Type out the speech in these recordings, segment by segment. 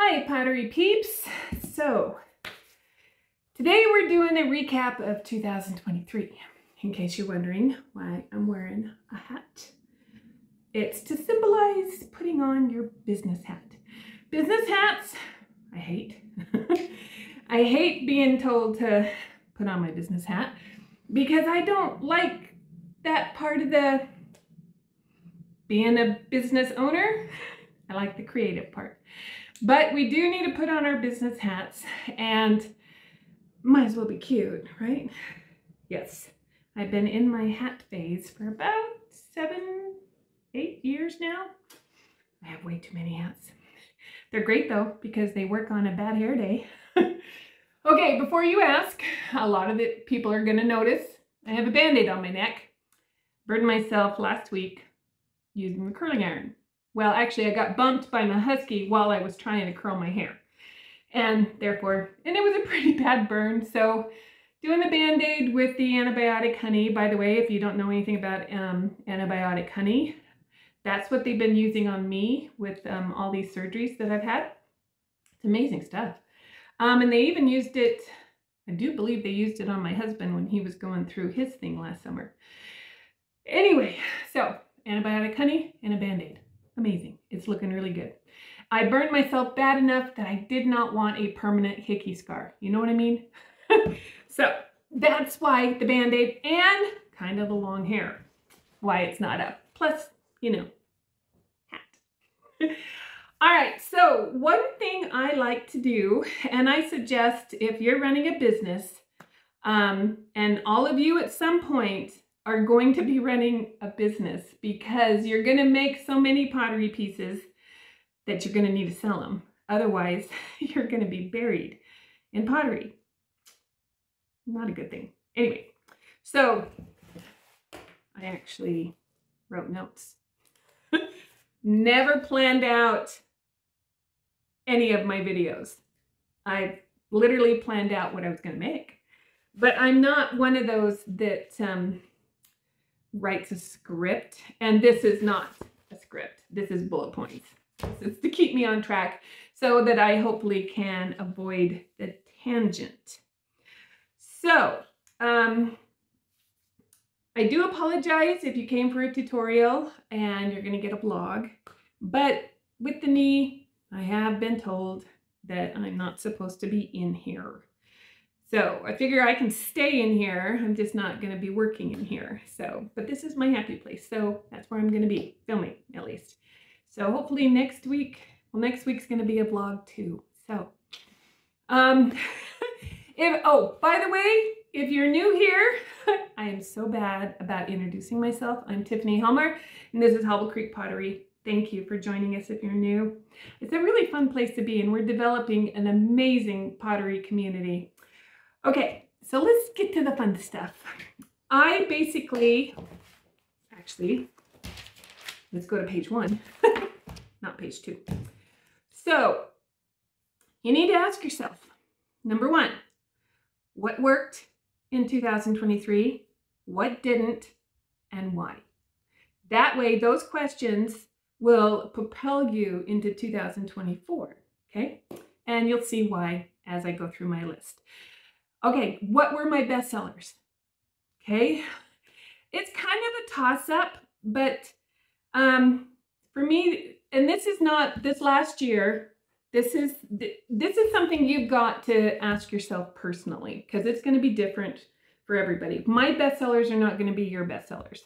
Hi pottery peeps. So today we're doing a recap of 2023 in case you're wondering why I'm wearing a hat. It's to symbolize putting on your business hat. Business hats, I hate. I hate being told to put on my business hat because I don't like that part of the being a business owner. I like the creative part. But we do need to put on our business hats and might as well be cute, right? Yes, I've been in my hat phase for about seven, eight years now. I have way too many hats. They're great though because they work on a bad hair day. okay, before you ask, a lot of it people are gonna notice I have a band-aid on my neck. Burned myself last week using the curling iron. Well, actually, I got bumped by my husky while I was trying to curl my hair. And therefore, and it was a pretty bad burn. So doing the Band-Aid with the antibiotic honey, by the way, if you don't know anything about um, antibiotic honey, that's what they've been using on me with um, all these surgeries that I've had. It's amazing stuff. Um, and they even used it, I do believe they used it on my husband when he was going through his thing last summer. Anyway, so antibiotic honey and a Band-Aid amazing. It's looking really good. I burned myself bad enough that I did not want a permanent hickey scar. You know what I mean? so that's why the Band-Aid and kind of the long hair, why it's not up. Plus, you know, hat. All right, so one thing I like to do, and I suggest if you're running a business, um, and all of you at some point are going to be running a business because you're going to make so many pottery pieces that you're going to need to sell them. Otherwise, you're going to be buried in pottery. Not a good thing. Anyway, so I actually wrote notes. Never planned out any of my videos. I literally planned out what I was going to make. But I'm not one of those that um, writes a script, and this is not a script. This is bullet points. This is to keep me on track so that I hopefully can avoid the tangent. So, um, I do apologize if you came for a tutorial and you're going to get a vlog, but with the knee, I have been told that I'm not supposed to be in here. So I figure I can stay in here. I'm just not going to be working in here. So, but this is my happy place. So that's where I'm going to be filming at least. So hopefully next week, well, next week's going to be a vlog too. So, um, if, oh, by the way, if you're new here, I am so bad about introducing myself. I'm Tiffinie Helmer, and this is Hobble Creek Pottery. Thank you for joining us if you're new. It's a really fun place to be, and we're developing an amazing pottery community. Okay, so let's get to the fun stuff. I basically, actually, let's go to page one, not page two. So you need to ask yourself, number one, what worked in 2023, what didn't, and why? That way, those questions will propel you into 2024, okay? And you'll see why as I go through my list. Okay, what were my best sellers? Okay, it's kind of a toss up, but um, for me, and this is not this last year, this is this is something you've got to ask yourself personally because it's going to be different for everybody. My best sellers are not going to be your best sellers.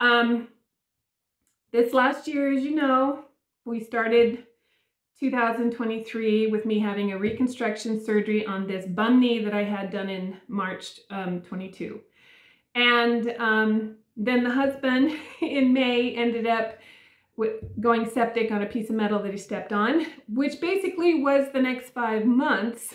Um, this last year, as you know, we started 2023 with me having a reconstruction surgery on this bum knee that I had done in March um, 22. And um, then the husband in May ended up going septic on a piece of metal that he stepped on, which basically was the next five months.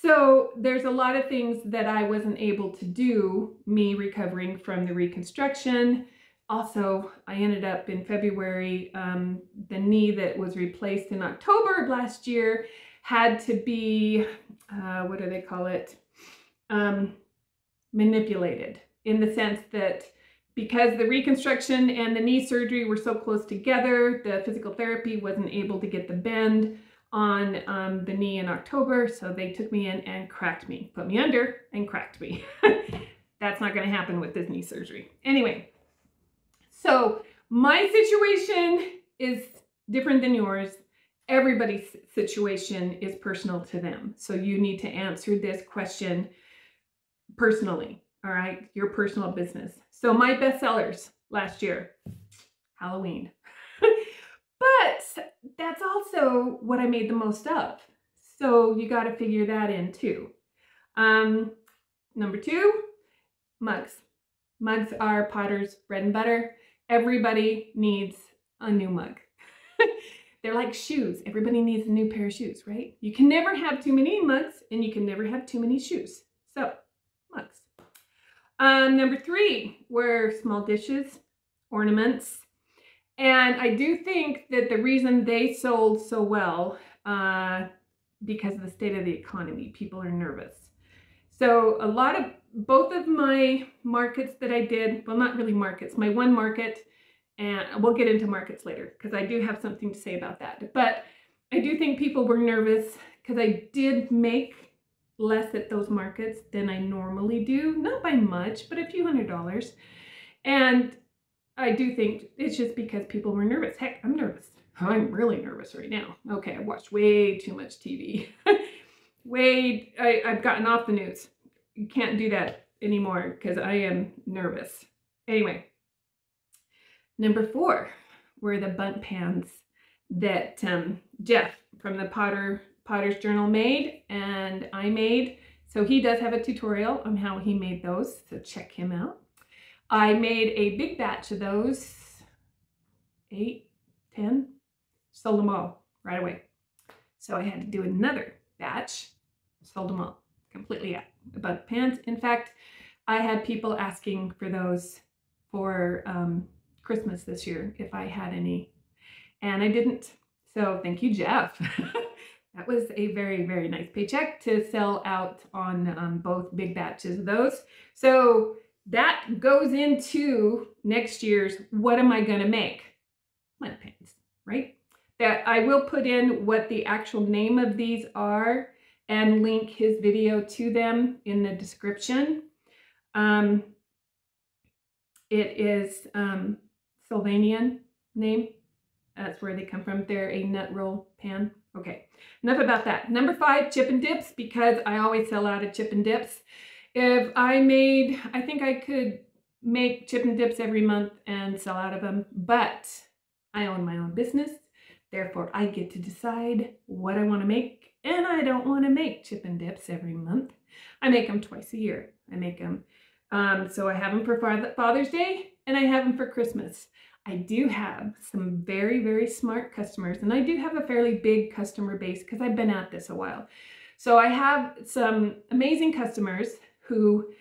So there's a lot of things that I wasn't able to do, me recovering from the reconstruction, also, I ended up in February, um, the knee that was replaced in October of last year had to be, uh, what do they call it, um, manipulated in the sense that because the reconstruction and the knee surgery were so close together, the physical therapy wasn't able to get the bend on um, the knee in October. So they took me in and cracked me, put me under and cracked me. That's not going to happen with this knee surgery. Anyway, so my situation is different than yours. Everybody's situation is personal to them. So you need to answer this question personally. All right, your personal business. So my bestsellers last year, Halloween. but that's also what I made the most of. So you got to figure that in too. Um, number two, mugs. Mugs are Potter's bread and butter. Everybody needs a new mug. They're like shoes. Everybody needs a new pair of shoes, right? You can never have too many mugs and you can never have too many shoes. So, mugs. Um, number three were small dishes, ornaments. And I do think that the reason they sold so well, uh, because of the state of the economy, people are nervous. So a lot of, both of my markets that I did, well, not really markets, my one market, and we'll get into markets later because I do have something to say about that. But I do think people were nervous because I did make less at those markets than I normally do. Not by much, but a few hundred dollars. And I do think it's just because people were nervous. Heck, I'm nervous. I'm really nervous right now. Okay, I watched way too much TV. way, I, I've gotten off the news. You can't do that anymore because I am nervous. Anyway, number four were the Bundt pans that um, Jeff from the Potter Potter's Journal made and I made. So he does have a tutorial on how he made those, so check him out. I made a big batch of those, eight, ten, sold them all right away. So I had to do another batch, sold them all completely out. Bundt pans, in fact, I had people asking for those for um, Christmas this year if I had any, and I didn't. So thank you, Jeff. that was a very, very nice paycheck to sell out on um, both big batches of those. So that goes into next year's what am I going to make? Plant pans, right? That I will put in what the actual name of these are and link his video to them in the description. Um, it is um, Slovenian name. That's where they come from. They're a nut roll pan. Okay, enough about that. Number five, chip and dips, because I always sell out of chip and dips. If I made, I think I could make chip and dips every month and sell out of them, but I own my own business. Therefore, I get to decide what I want to make, and I don't want to make chip and dips every month. I make them twice a year. I make them. Um, so I have them for Father's Day, and I have them for Christmas. I do have some very, very smart customers, and I do have a fairly big customer base because I've been at this a while. So I have some amazing customers who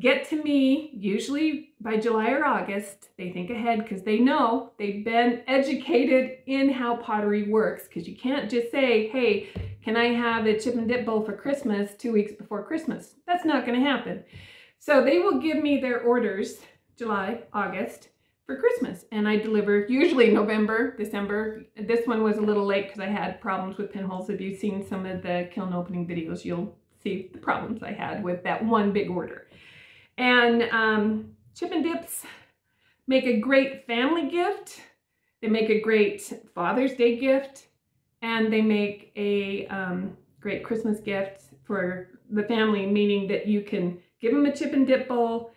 get to me usually by July or August. They think ahead because they know they've been educated in how pottery works because you can't just say, hey, can I have a chip and dip bowl for Christmas two weeks before Christmas? That's not going to happen. So they will give me their orders July, August for Christmas and I deliver usually November, December. This one was a little late because I had problems with pinholes. If you've seen some of the kiln opening videos, you'll see the problems I had with that one big order. And um, chip and dips make a great family gift. They make a great Father's Day gift. And they make a um, great Christmas gift for the family, meaning that you can give them a chip and dip bowl,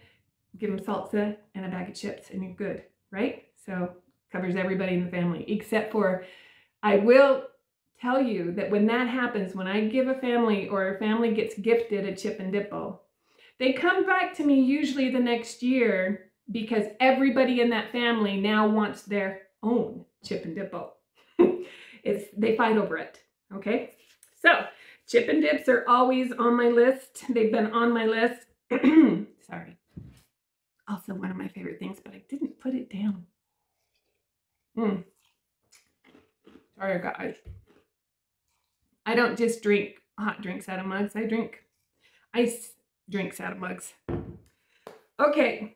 give them salsa and a bag of chips and you're good, right? So covers everybody in the family, except for I will tell you that when that happens, when I give a family or a family gets gifted a chip and dip bowl, they come back to me usually the next year because everybody in that family now wants their own chip and dip bowl. It's they fight over it. Okay, so chip and dips are always on my list. They've been on my list. Sorry. Also one of my favorite things, but I didn't put it down. Mm. Sorry, guys. I don't just drink hot drinks out of mugs. I drink ice drinks out of mugs. Okay.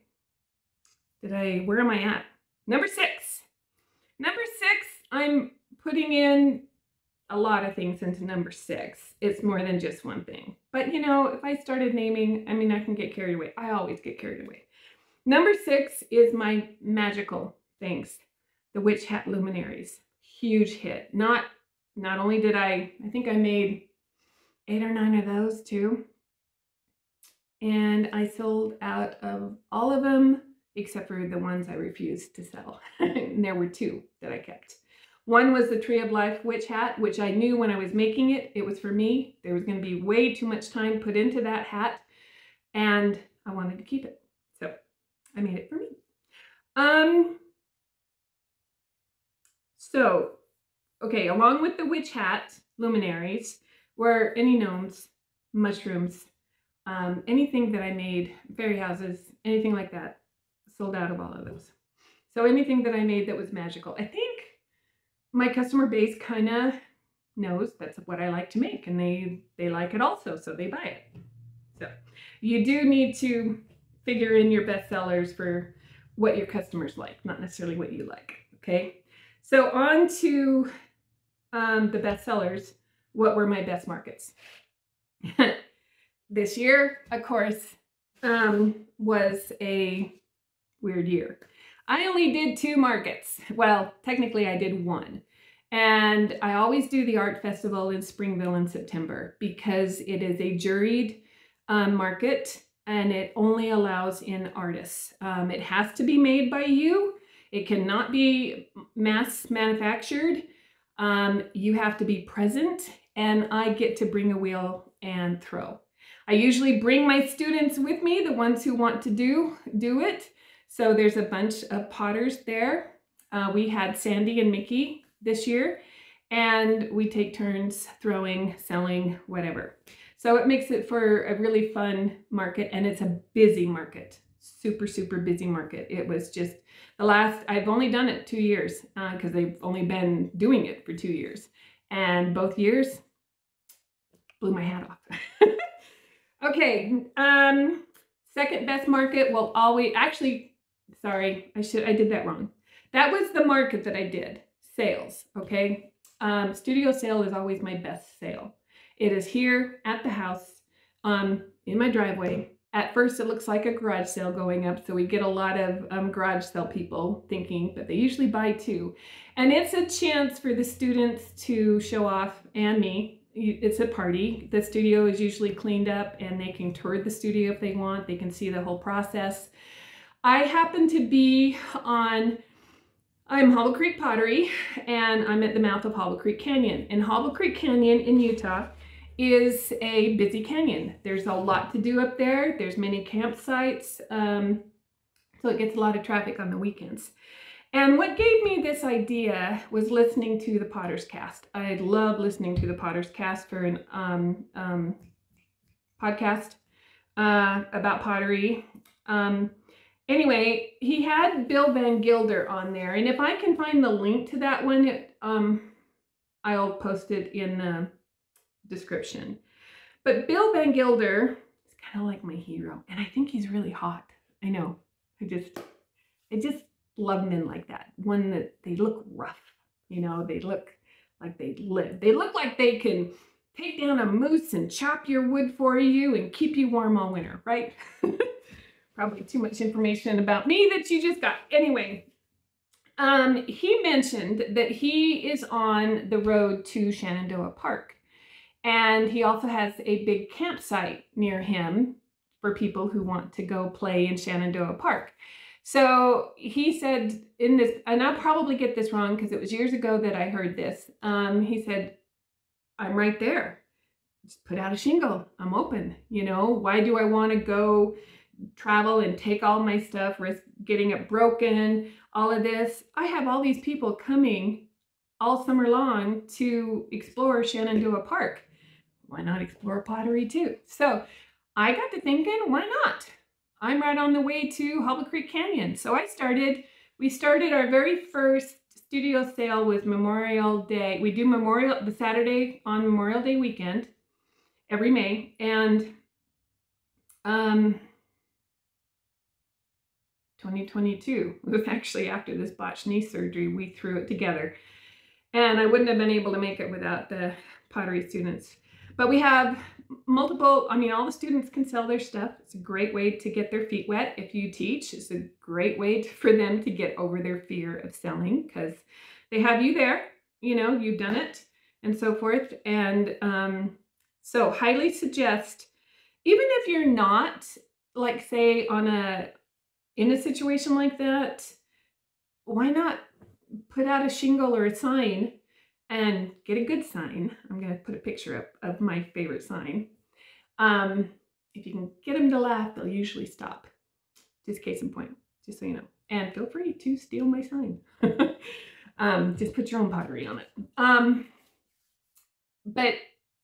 Did I, where am I at? Number six. Number six, I'm putting in a lot of things into number six. It's more than just one thing. But you know, if I started naming, I mean, I can get carried away. I always get carried away. Number six is my magical things, the Witch Hat Luminaries. Huge hit. Not not only did I, I think I made eight or nine of those too. And I sold out of all of them except for the ones I refused to sell. and there were two that I kept. One was the Tree of Life witch hat, which I knew when I was making it, it was for me. There was going to be way too much time put into that hat, and I wanted to keep it. So I made it for me. Um, so, okay, along with the witch hat luminaries were any gnomes, mushrooms, um, anything that I made, fairy houses, anything like that, sold out of all of those. So anything that I made that was magical. I think my customer base kind of knows that's what I like to make and they they like it also so they buy it. So you do need to figure in your best sellers for what your customers like, not necessarily what you like, okay? So on to um, the best sellers. What were my best markets? this year, of course, um, was a weird year. I only did two markets. Well, technically I did one. And I always do the art festival in Springville in September because it is a juried um, market and it only allows in artists. Um, it has to be made by you. It cannot be mass manufactured. Um, you have to be present and I get to bring a wheel and throw. I usually bring my students with me, the ones who want to do, do it. So there's a bunch of potters there. Uh, we had Sandy and Mickey this year, and we take turns throwing, selling, whatever. So it makes it for a really fun market, and it's a busy market, super, super busy market. It was just the last, I've only done it two years because uh, they've only been doing it for two years. And both years, blew my hat off. okay, um, second best market will always, actually, Sorry, I should I did that wrong. That was the market that I did. Sales, okay? Um, studio sale is always my best sale. It is here at the house um, in my driveway. At first, it looks like a garage sale going up, so we get a lot of um, garage sale people thinking, but they usually buy two. And it's a chance for the students to show off, and me. It's a party. The studio is usually cleaned up, and they can tour the studio if they want. They can see the whole process. I happen to be on, I'm Hobble Creek Pottery, and I'm at the mouth of Hobble Creek Canyon. And Hobble Creek Canyon in Utah is a busy canyon. There's a lot to do up there. There's many campsites, um, so it gets a lot of traffic on the weekends. And what gave me this idea was listening to the Potter's Cast. I love listening to the Potter's Cast for an um, um, podcast uh, about pottery. Um, anyway, he had Bill Van Gilder on there. And if I can find the link to that one, it, um, I'll post it in the description. But Bill Van Gilder is kind of like my hero. And I think he's really hot. I know. I just, I just love men like that. One that they look rough. You know, they look like they live. They look like they can take down a moose and chop your wood for you and keep you warm all winter, right? probably too much information about me that you just got. Anyway, um, he mentioned that he is on the road to Shenandoah Park. And he also has a big campsite near him for people who want to go play in Shenandoah Park. So he said in this, and I'll probably get this wrong because it was years ago that I heard this. Um, he said, I'm right there. Just put out a shingle. I'm open. You know, why do I want to go travel and take all my stuff, risk getting it broken, all of this. I have all these people coming all summer long to explore Shenandoah Park. Why not explore pottery too? So I got to thinking, why not? I'm right on the way to Hobble Creek Canyon. So I started, we started our very first studio sale was Memorial Day. We do Memorial, the Saturday on Memorial Day weekend every May. And um, 2022. It was actually after this botched knee surgery, we threw it together. And I wouldn't have been able to make it without the pottery students. But we have multiple, I mean, all the students can sell their stuff. It's a great way to get their feet wet. If you teach, it's a great way to, for them to get over their fear of selling because they have you there, you know, you've done it and so forth. And um, so highly suggest, even if you're not like say on a, in a situation like that, why not put out a shingle or a sign and get a good sign. I'm going to put a picture up of my favorite sign. Um, if you can get them to laugh, they'll usually stop. Just case in point, just so you know. And feel free to steal my sign. um, just put your own pottery on it. Um, but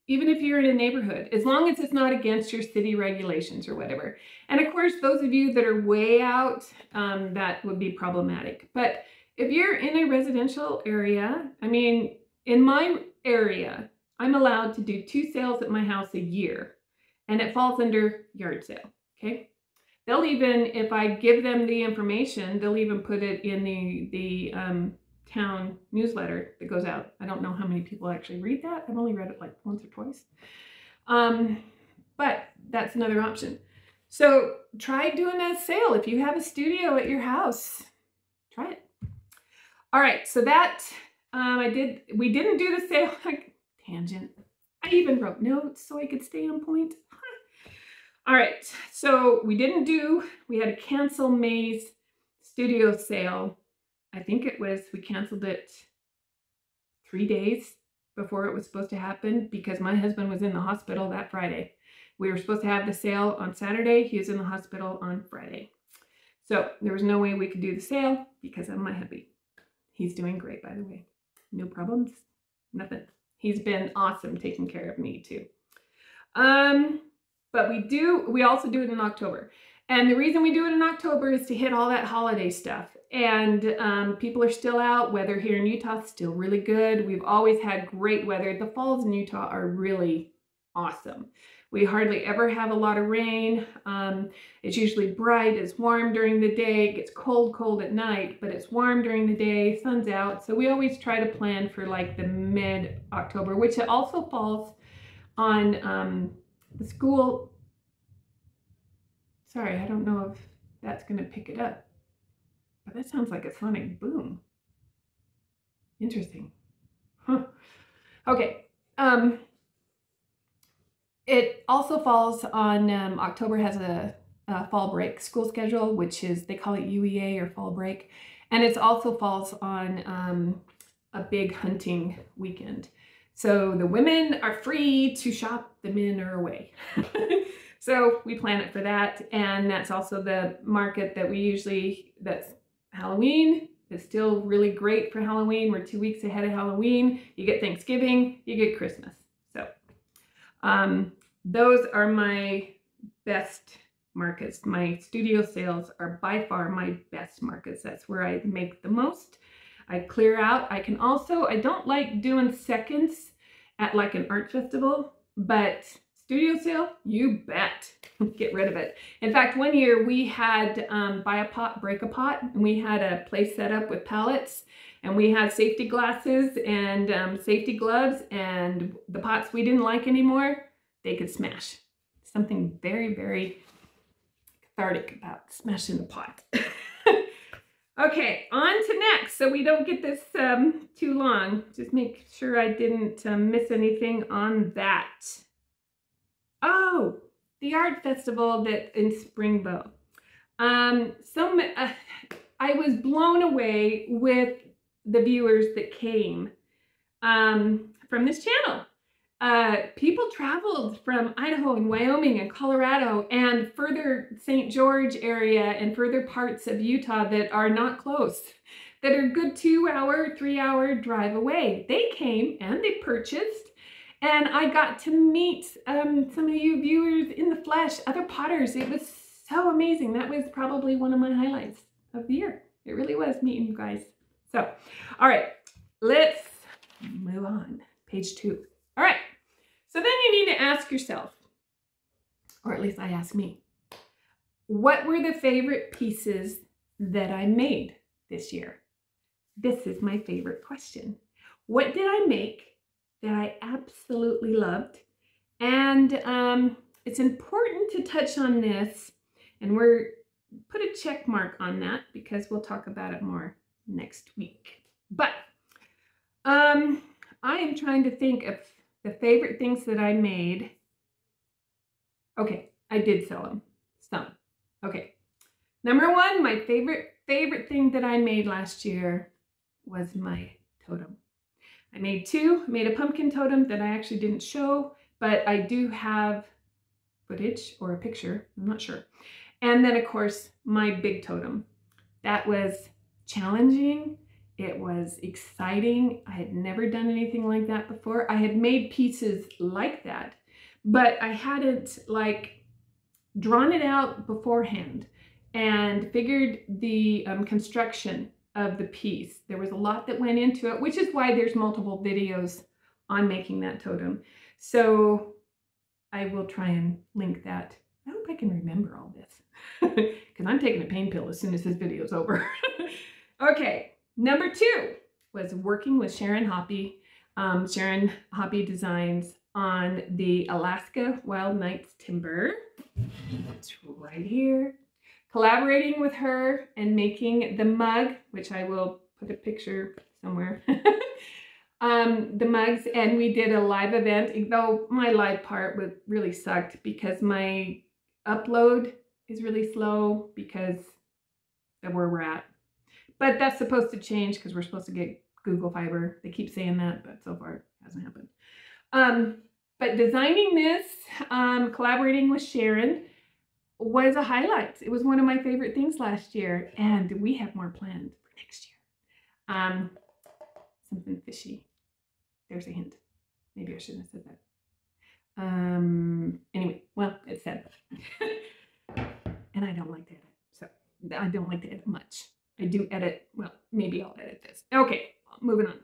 even if you're in a neighborhood, as long as it's not against your city regulations or whatever. And of course, those of you that are way out, um, that would be problematic. But if you're in a residential area, I mean, in my area, I'm allowed to do two sales at my house a year, and it falls under yard sale, okay? They'll even, if I give them the information, they'll even put it in the, the um, town newsletter that goes out. I don't know how many people actually read that. I've only read it like once or twice. Um, but that's another option. So try doing a sale. If you have a studio at your house, try it. All right, so that um, I did, we didn't do the sale, like, tangent. I even wrote notes so I could stay on point. All right, so we didn't do, we had to cancel May's studio sale. I think it was, we canceled it three days before it was supposed to happen because my husband was in the hospital that Friday. We were supposed to have the sale on Saturday. He was in the hospital on Friday. So there was no way we could do the sale because of my hubby. He's doing great, by the way no problems, nothing. He's been awesome taking care of me too. Um, but we do, we also do it in October. And the reason we do it in October is to hit all that holiday stuff. And um, people are still out. Weather here in Utah is still really good. We've always had great weather. The falls in Utah are really awesome. We hardly ever have a lot of rain. Um, it's usually bright, it's warm during the day, it gets cold, cold at night, but it's warm during the day, sun's out. So we always try to plan for like the mid-October, which it also falls on um, the school. Sorry, I don't know if that's gonna pick it up, but that sounds like a sonic boom. Interesting. Huh. Okay. Um, it also falls on, um, October has a, a, fall break school schedule, which is, they call it UEA or fall break. And it also falls on um, a big hunting weekend. So the women are free to shop, the men are away. so we plan it for that. And that's also the market that we usually, that's Halloween is still really great for Halloween. We're two weeks ahead of Halloween. You get Thanksgiving, you get Christmas. So um, those are my best markets. My studio sales are by far my best markets. That's where I make the most. I clear out. I can also, I don't like doing seconds at like an art festival, but studio sale, you bet. Get rid of it. In fact, one year we had um, buy a pot, break a pot, and we had a place set up with pallets, and we had safety glasses and um, safety gloves, and the pots we didn't like anymore, they could smash. Something very, very cathartic about smashing the pot. okay, on to next. So we don't get this um, too long. Just make sure I didn't um, miss anything on that. Oh, the art festival that in Springville. Um, some, uh, I was blown away with the viewers that came um, from this channel uh, people traveled from Idaho and Wyoming and Colorado and further St. George area and further parts of Utah that are not close, that are good two hour, three hour drive away. They came and they purchased and I got to meet um, some of you viewers in the flesh, other potters. It was so amazing. That was probably one of my highlights of the year. It really was meeting you guys. So, all right, let's move on. Page two. All right. So then you need to ask yourself, or at least I ask me, what were the favorite pieces that I made this year? This is my favorite question. what did I make that I absolutely loved? And um, it's important to touch on this, and we're put a check mark on that because we'll talk about it more next week. But um, I am trying to think of the favorite things that I made. Okay, I did sell them. Some. Okay. Number one, my favorite favorite thing that I made last year was my totem. I made two. Made a pumpkin totem that I actually didn't show, but I do have footage or a picture. I'm not sure. And then, of course, my big totem. That was challenging. It was exciting. I had never done anything like that before. I had made pieces like that, but I hadn't like drawn it out beforehand and figured the um, construction of the piece. There was a lot that went into it, which is why there's multiple videos on making that totem. So I will try and link that. I hope I can remember all this because I'm taking a pain pill as soon as this video is over. okay, number two was working with Sharon Hoppe, um, Sharon Hoppe Designs on the Alaska Wild Nights timber. It's right here. Collaborating with her and making the mug, which I will put a picture somewhere. um, the mugs, and we did a live event, though my live part was really sucked because my upload is really slow because of where we're at. But that's supposed to change because we're supposed to get Google Fiber. They keep saying that, but so far it hasn't happened. Um, but designing this, um, collaborating with Sharon, was a highlight. It was one of my favorite things last year, and we have more planned for next year. Um, something fishy. There's a hint. Maybe I shouldn't have said that. Um, anyway, well, it said. and I don't like to edit. So I don't like to edit much. I do edit, well, maybe I'll edit this. Okay, moving on.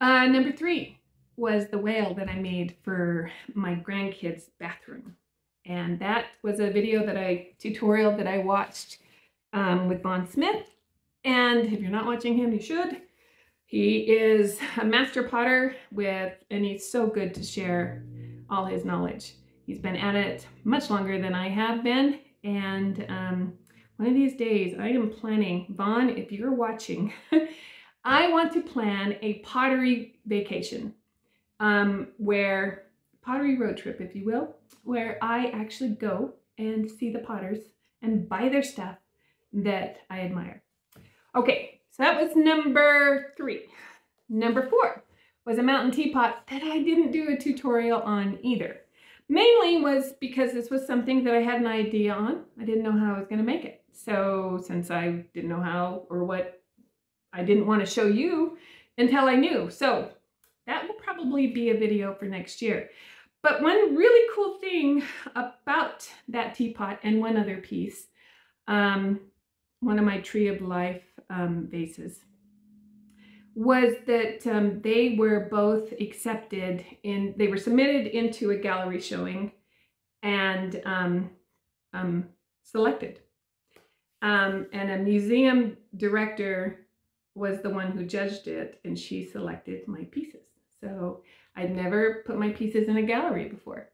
Uh, number three was the whale that I made for my grandkids' bathroom. And that was a video that I, tutorial that I watched um, with Vaughan Smith. And if you're not watching him, you should. He is a master potter with, and he's so good to share all his knowledge. He's been at it much longer than I have been. And um, one of these days, I am planning, Vaughan, if you're watching, I want to plan a pottery vacation um, where, pottery road trip, if you will, where I actually go and see the potters and buy their stuff that I admire. Okay, so that was number three. Number four was a mountain teapot that I didn't do a tutorial on either. Mainly was because this was something that I had an idea on. I didn't know how I was going to make it. So since I didn't know how or what I didn't want to show you until I knew. So that will probably be a video for next year. But one really cool thing about that teapot and one other piece, um, one of my Tree of Life um, vases, was that um, they were both accepted in, they were submitted into a gallery showing and um, um, selected. Um, and a museum director was the one who judged it and she selected my pieces. So I'd never put my pieces in a gallery before.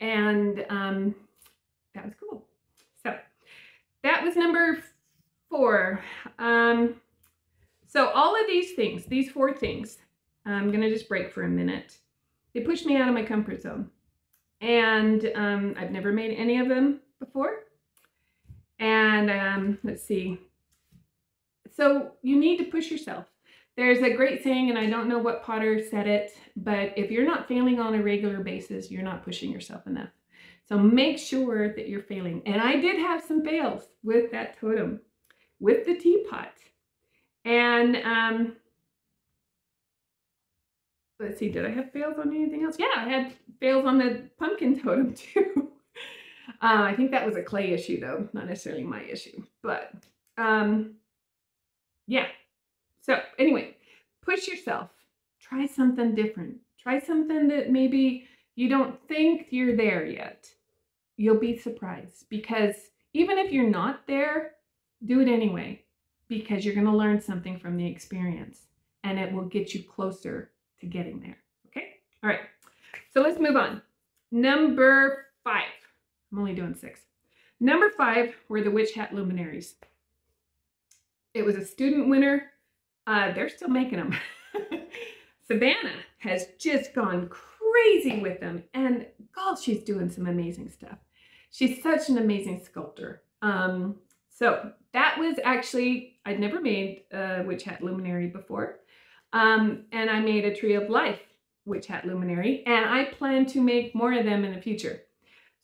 And um, that was cool. So that was number four. Um, so all of these things, these four things, I'm going to just break for a minute. They pushed me out of my comfort zone. And um, I've never made any of them before. And um, let's see. So you need to push yourself. There's a great saying, and I don't know what Potter said it, but if you're not failing on a regular basis, you're not pushing yourself enough. So make sure that you're failing. And I did have some fails with that totem, with the teapot. And um, let's see, did I have fails on anything else? Yeah, I had fails on the pumpkin totem too. uh, I think that was a clay issue though, not necessarily my issue. But um, yeah. So anyway, push yourself. Try something different. Try something that maybe you don't think you're there yet. You'll be surprised because even if you're not there, do it anyway because you're going to learn something from the experience. and it will get you closer to getting there. Okay? All right. So let's move on. Number five. I'm only doing six. Number five were the Witch Hat Luminaries. It was a student winner. Uh, they're still making them. Savannah has just gone crazy with them. And God, she's doing some amazing stuff. She's such an amazing sculptor. Um, so that was actually, I'd never made a witch hat luminary before. Um, and I made a tree of life witch hat luminary and I plan to make more of them in the future.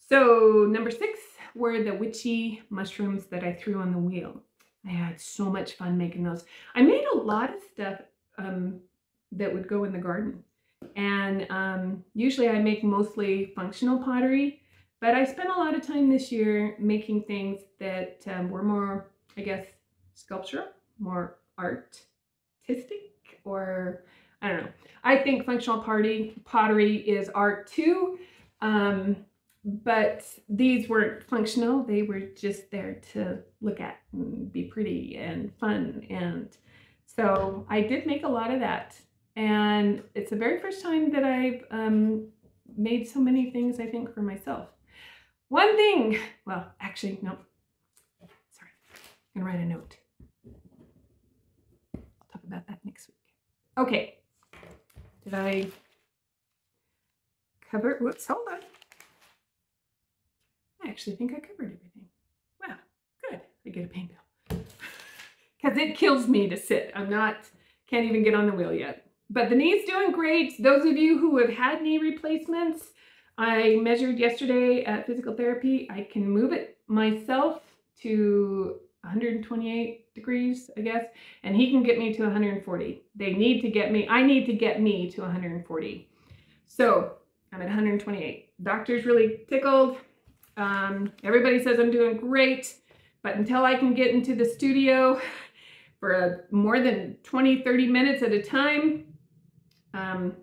So number six were the witchy mushrooms that I threw on the wheel. I had so much fun making those. I made a lot of stuff um, that would go in the garden. And um, usually I make mostly functional pottery, but I spent a lot of time this year making things that um, were more, I guess, sculptural, more artistic, or I don't know. I think functional party, pottery is art too. Um, but these weren't functional. They were just there to look at and be pretty and fun. And so I did make a lot of that. And it's the very first time that I've um, made so many things, I think, for myself. One thing, well, actually, no, sorry, I'm gonna write a note. I'll talk about that next week. Okay, did I cover, whoops, hold on. I actually think I covered everything. Wow, good, I get a pain pill. Because it kills me to sit. I'm not, can't even get on the wheel yet. But the knee's doing great. Those of you who have had knee replacements, I measured yesterday at physical therapy. I can move it myself to 128 degrees, I guess, and he can get me to 140. They need to get me, I need to get me to 140. So I'm at 128. Doctor's really tickled. Um, everybody says I'm doing great, but until I can get into the studio for a, more than 20, 30 minutes at a time, um,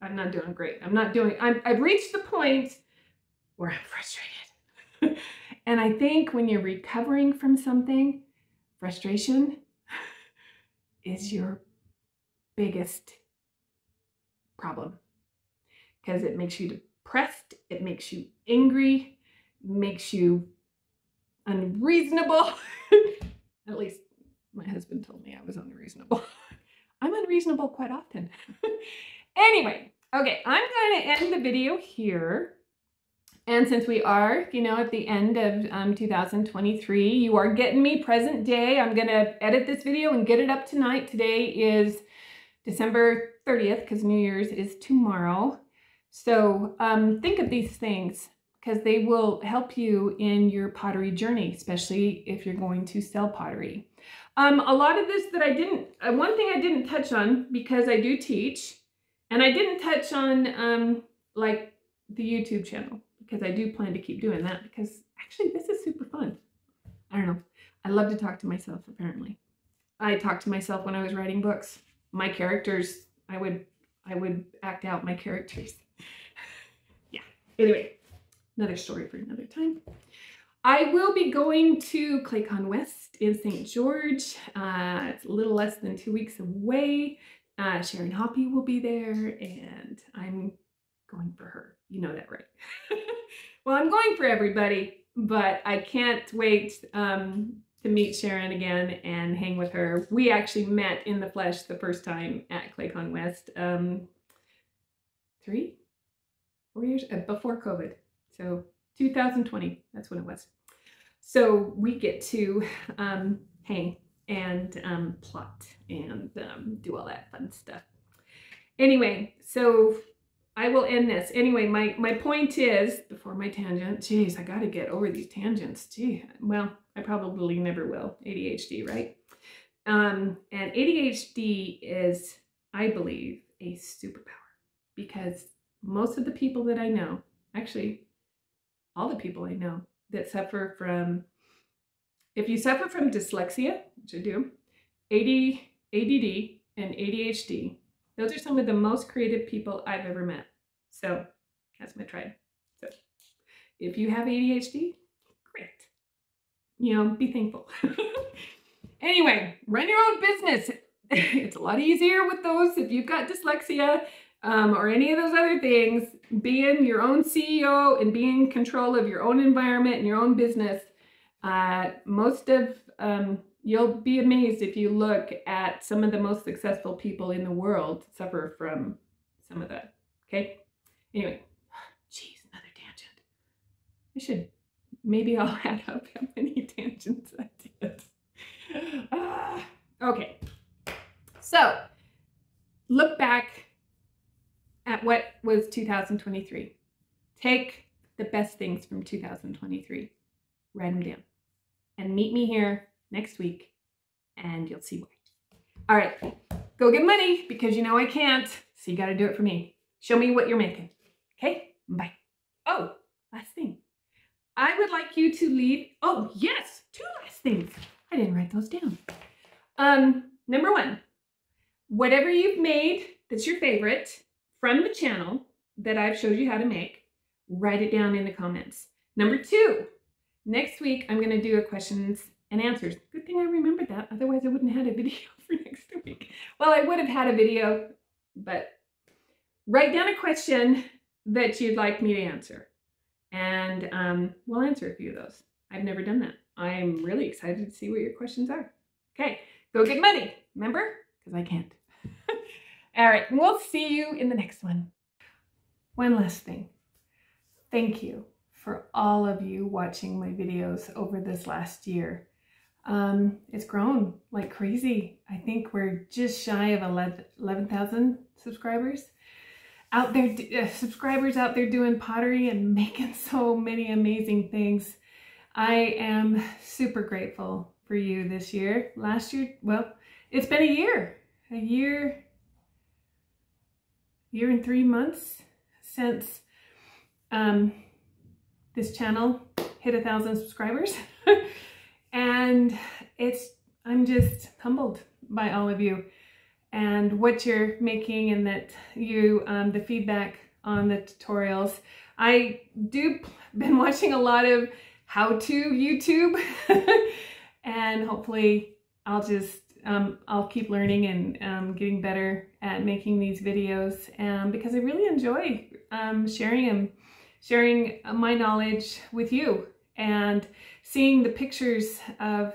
I'm not doing great. I'm not doing, I'm, I've reached the point where I'm frustrated. and I think when you're recovering from something, frustration is your biggest problem because it makes you depressed, it makes you angry, makes you unreasonable. At least my husband told me I was unreasonable. I'm unreasonable quite often. anyway, okay, I'm going to end the video here. And since we are, you know, at the end of um, 2023, you are getting me present day. I'm going to edit this video and get it up tonight. Today is December 30th because New Year's is tomorrow. So um, think of these things because they will help you in your pottery journey, especially if you're going to sell pottery. Um, a lot of this that I didn't, uh, one thing I didn't touch on because I do teach, and I didn't touch on um, like the YouTube channel because I do plan to keep doing that because actually this is super fun. I don't know. I love to talk to myself apparently. I talked to myself when I was writing books. My characters, I would I would act out my characters. Anyway, another story for another time. I will be going to Claycon West in St. George. Uh, it's a little less than two weeks away. Uh, Sharon Hoppe will be there, and I'm going for her. You know that, right? well, I'm going for everybody, but I can't wait um, to meet Sharon again and hang with her. We actually met in the flesh the first time at Claycon West um, three, four years uh, before COVID. So 2020, that's when it was. So we get to um, hang and um, plot and um, do all that fun stuff. Anyway, so I will end this. Anyway, my, my point is, before my tangent, geez, I got to get over these tangents. Gee, well, I probably never will. ADHD, right? Um, and ADHD is, I believe, a superpower because most of the people that I know, actually, all the people I know that suffer from, if you suffer from dyslexia, which I do, AD, ADD, and ADHD, those are some of the most creative people I've ever met. So that's my tribe. So if you have ADHD, great. You know, be thankful. anyway, run your own business. it's a lot easier with those if you've got dyslexia um, or any of those other things. Being your own CEO and being in control of your own environment and your own business, uh, most of um, you'll be amazed if you look at some of the most successful people in the world suffer from some of that. Okay. Anyway, jeez, another tangent. I should maybe I'll add up how many tangents I did. Ah, okay. So look back at what was 2023. Take the best things from 2023, write them down, and meet me here next week, and you'll see why. All right, go get money because you know I can't, so you got to do it for me. Show me what you're making. Okay, bye. Oh, last thing. I would like you to leave. Oh, yes, two last things. I didn't write those down. Um, number one, whatever you've made that's your favorite from the channel that I've showed you how to make, write it down in the comments. Number two, next week I'm going to do a questions and answers. Good thing I remembered that. Otherwise I wouldn't have had a video for next week. Well, I would have had a video, but write down a question that you'd like me to answer. And um, we'll answer a few of those. I've never done that. I'm really excited to see what your questions are. Okay, go get money, remember? Because I can't. All right, and we'll see you in the next one. One last thing. Thank you for all of you watching my videos over this last year. Um, it's grown like crazy. I think we're just shy of 11,000 subscribers out there, uh, subscribers out there doing pottery and making so many amazing things. I am super grateful for you this year. Last year, well, it's been a year, a year, year and three months since um, this channel hit a thousand subscribers. and it's, I'm just humbled by all of you and what you're making and that you, um, the feedback on the tutorials. I do been watching a lot of how-to YouTube and hopefully I'll just, um, I'll keep learning and um, getting better at making these videos um, because I really enjoy um, sharing them, sharing my knowledge with you and seeing the pictures of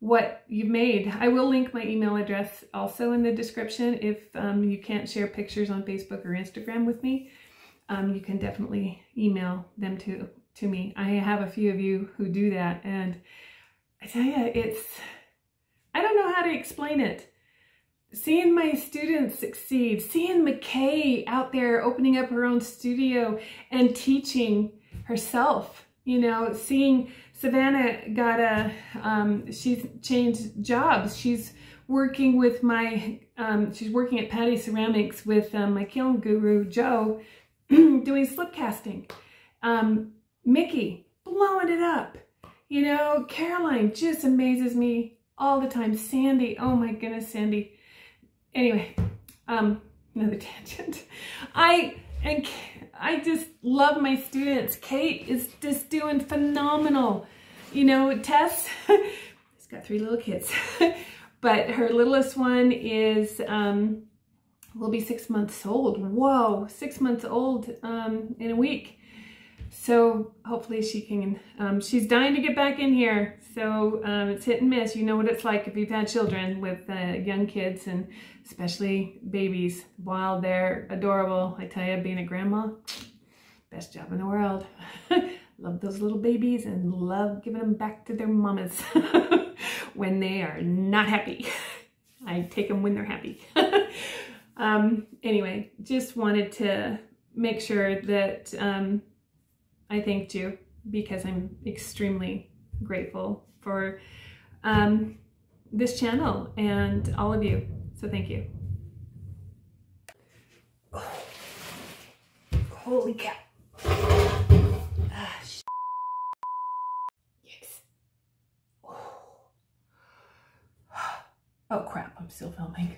what you've made. I will link my email address also in the description if um, you can't share pictures on Facebook or Instagram with me. You can definitely email them to, to me. I have a few of you who do that and I tell you, it's, how to explain it. Seeing my students succeed, seeing McKay out there opening up her own studio and teaching herself, you know, seeing Savannah got a, um, she's changed jobs. She's working with my, um, she's working at Patty Ceramics with um, my kiln guru, Joe, doing slip casting. Um, Mickey, blowing it up. You know, Caroline just amazes me all the time. Sandy, oh my goodness, Sandy. Anyway, um, another tangent. I, and I just love my students. Kate is just doing phenomenal. You know, Tess, she's got three little kids, but her littlest one is, um, will be six months old. Whoa, six months old um, in a week. So hopefully she can, um, she's dying to get back in here. So um, it's hit and miss. You know what it's like if you've had children with uh, young kids and especially babies. While they're adorable, I tell you, being a grandma, best job in the world. love those little babies and love giving them back to their mamas when they are not happy. I take them when they're happy. um, anyway, just wanted to make sure that um, I thanked you because I'm extremely grateful for um, this channel and all of you. So thank you. Oh. Holy cow. Oh. oh crap, I'm still filming.